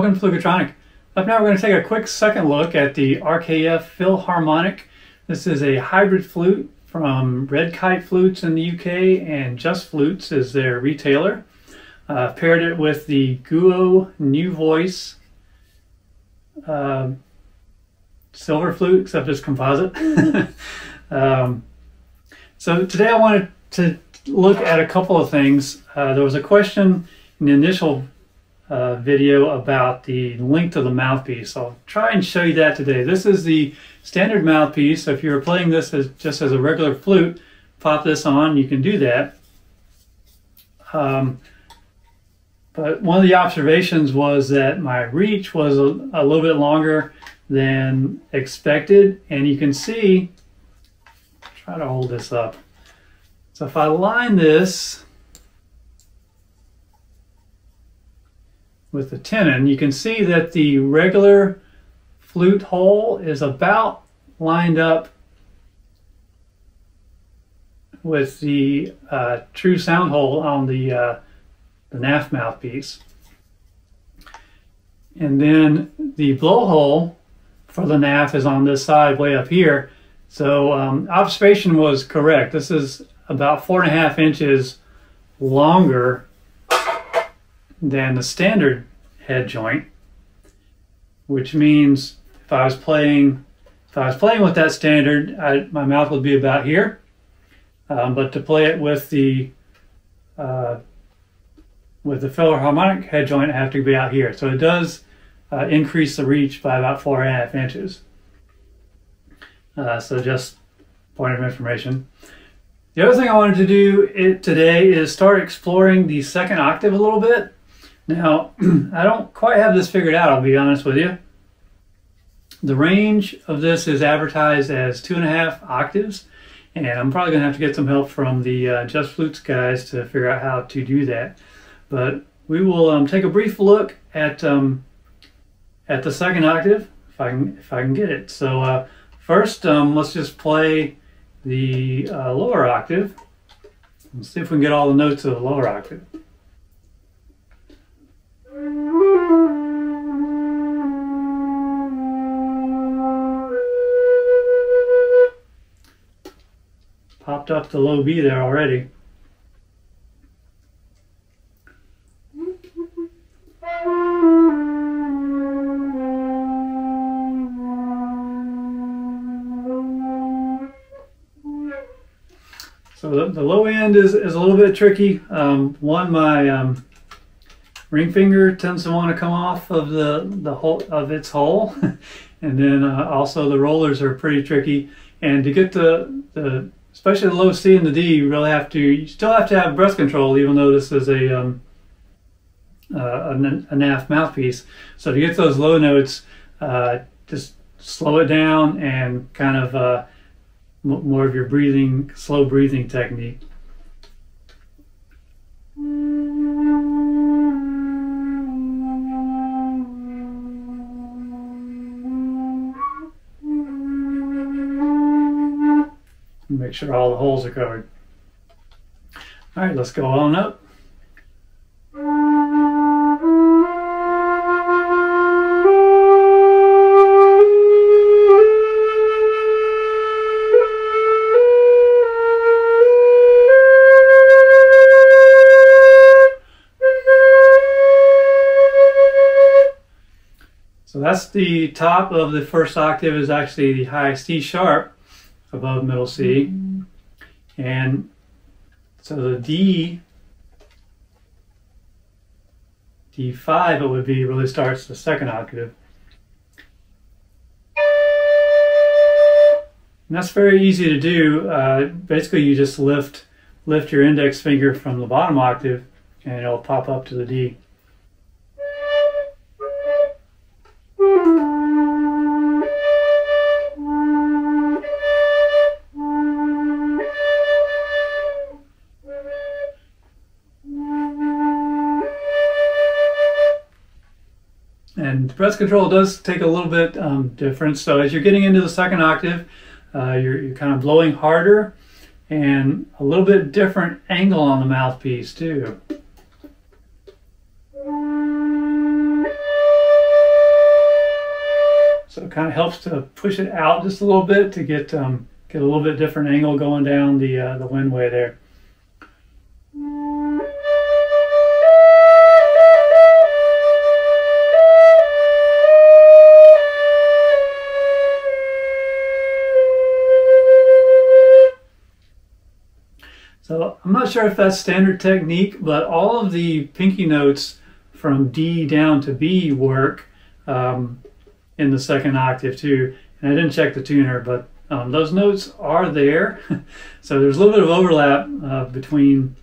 welcome to Flukutronic. Up now we're going to take a quick second look at the RKF Philharmonic. This is a hybrid flute from Red Kite Flutes in the UK and Just Flutes is their retailer. Uh, paired it with the Guo New Voice uh, silver flute, except it's composite. um, so today I wanted to look at a couple of things. Uh, there was a question in the initial uh, video about the length of the mouthpiece. I'll try and show you that today. This is the standard mouthpiece. So if you're playing this as just as a regular flute, pop this on, you can do that. Um, but one of the observations was that my reach was a, a little bit longer than expected. And you can see, try to hold this up. So if I line this with the tenon, you can see that the regular flute hole is about lined up with the uh, true sound hole on the, uh, the NAF mouthpiece. And then the blowhole for the NAF is on this side way up here. So um, observation was correct. This is about four and a half inches longer than the standard head joint, which means if I was playing, if I was playing with that standard, I, my mouth would be about here. Um, but to play it with the uh, with the Philharmonic head joint, I have to be out here. So it does uh, increase the reach by about four and a half inches. Uh, so just point of information. The other thing I wanted to do it today is start exploring the second octave a little bit. Now, I don't quite have this figured out, I'll be honest with you. The range of this is advertised as two and a half octaves, and I'm probably going to have to get some help from the uh, Just Flutes guys to figure out how to do that. But we will um, take a brief look at um, at the second octave, if I can if I can get it. So uh, first, um, let's just play the uh, lower octave. Let's see if we can get all the notes of the lower octave. Popped up the low B there already. So the, the, low end is, is a little bit tricky. Um, one, my um, ring finger tends to want to come off of the, the hole of its hole. and then uh, also the rollers are pretty tricky. And to get the, the, especially the low C and the D, you really have to, you still have to have breath control, even though this is a, um, uh, a, a NAF mouthpiece. So to get those low notes, uh, just slow it down and kind of uh, more of your breathing, slow breathing technique. Make sure all the holes are covered. All right, let's go on up. So that's the top of the first octave is actually the highest C sharp above middle C. And so the D, D5 it would be really starts the second octave. And that's very easy to do. Uh, basically you just lift, lift your index finger from the bottom octave and it'll pop up to the D. And breath control does take a little bit um, different. So as you're getting into the second octave, uh, you're, you're kind of blowing harder and a little bit different angle on the mouthpiece too. So it kind of helps to push it out just a little bit to get um, get a little bit different angle going down the uh, the windway there. Not sure if that's standard technique, but all of the pinky notes from D down to B work um, in the second octave too. And I didn't check the tuner, but um, those notes are there. so there's a little bit of overlap uh, between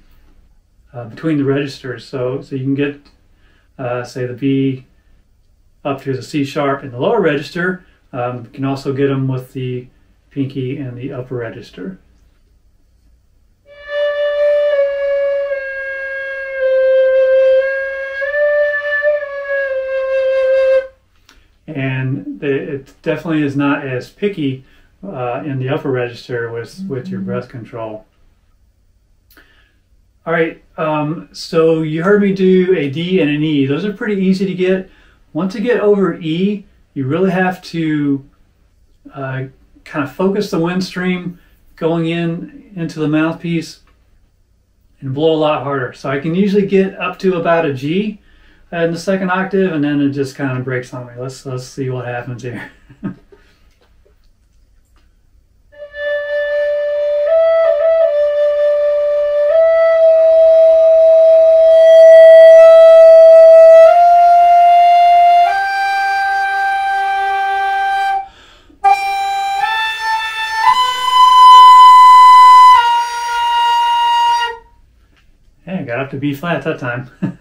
uh, between the registers. So so you can get uh, say the B up to the C sharp in the lower register. Um, you can also get them with the pinky and the upper register. Definitely is not as picky uh, in the upper register with mm-hmm. with your breath control. All right, um, so you heard me do a D and an E. Those are pretty easy to get. Once you get over E, you really have to uh, kind of focus the wind stream going in into the mouthpiece and blow a lot harder. So I can usually get up to about a G in the second octave, and then it just kind of breaks on me. Let's let's see what happens here. Hey, got up to B flat that time.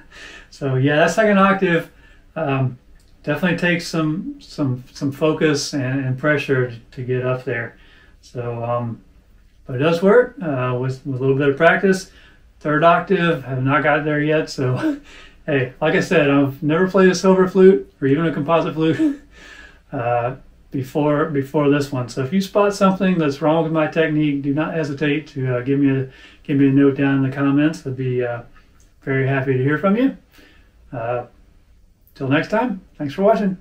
So yeah, that second octave um, definitely takes some some some focus and, and pressure to get up there. So, um, but it does work uh, with, with a little bit of practice. Third octave, have not got there yet. So, hey, like I said, I've never played a silver flute or even a composite flute uh, before before this one. So if you spot something that's wrong with my technique, do not hesitate to uh, give me a give me a note down in the comments. I'd be uh, very happy to hear from you. Uh, till next time, thanks for watching.